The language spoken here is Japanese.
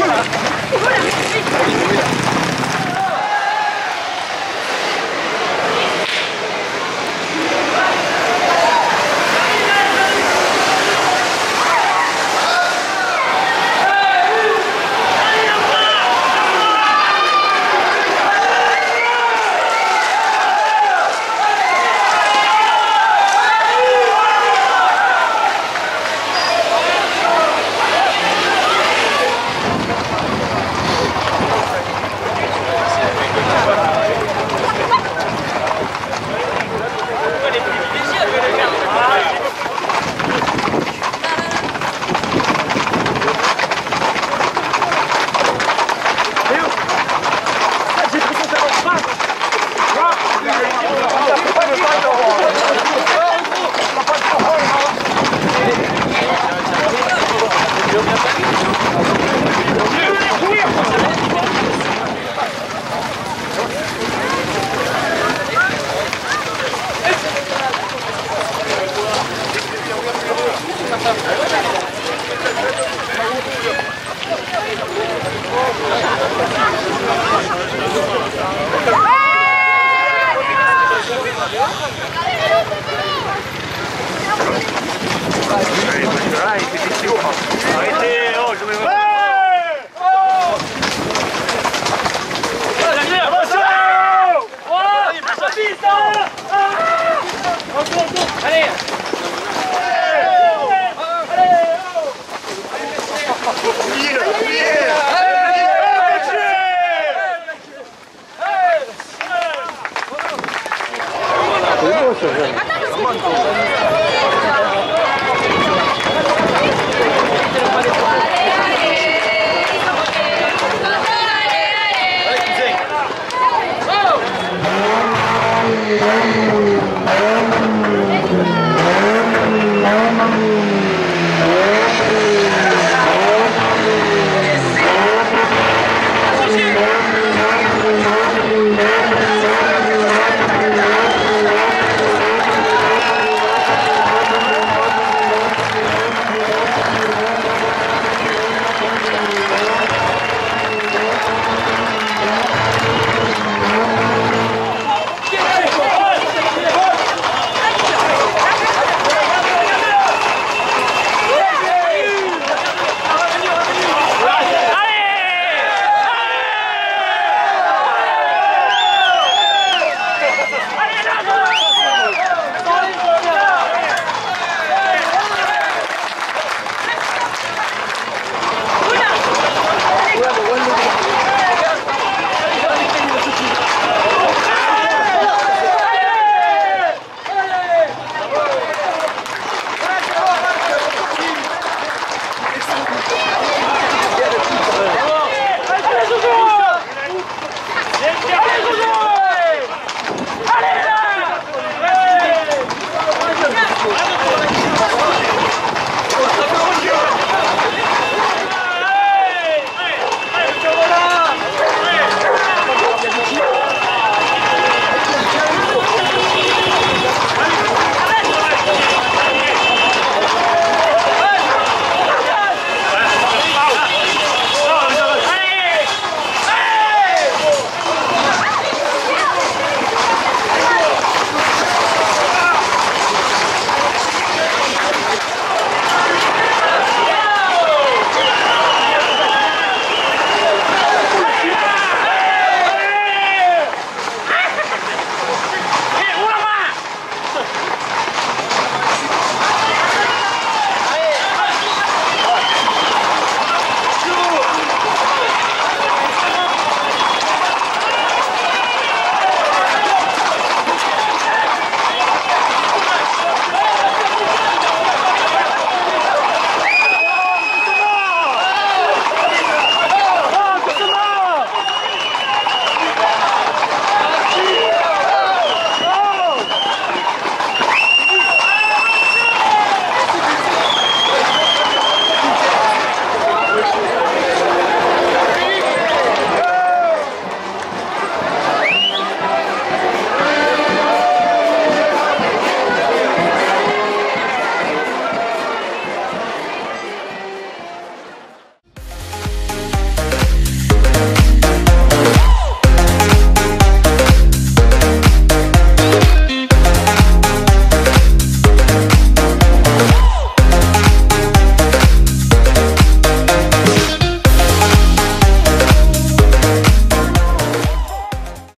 ほら！語るコ。